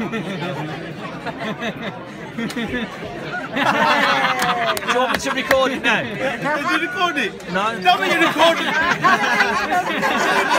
Do you want me to record it now? Did you record it? No. Tell me you recorded it.